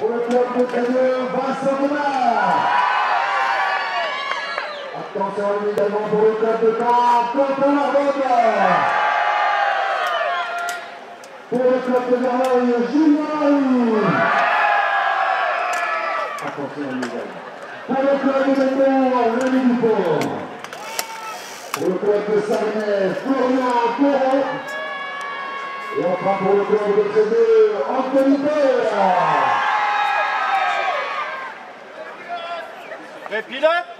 pour le club de Cailleux, Vincent Guémard. Attention également pour le club de Caen, Quentin Larbonne. Pour le club de Vermeil, Julien. Attention également. Pour le club de Belmont, Rémi Dupont. Pour le club de Sarnay, Florian Corot. Et enfin pour le club de Trédé, Anthony Père. Wer Pilot?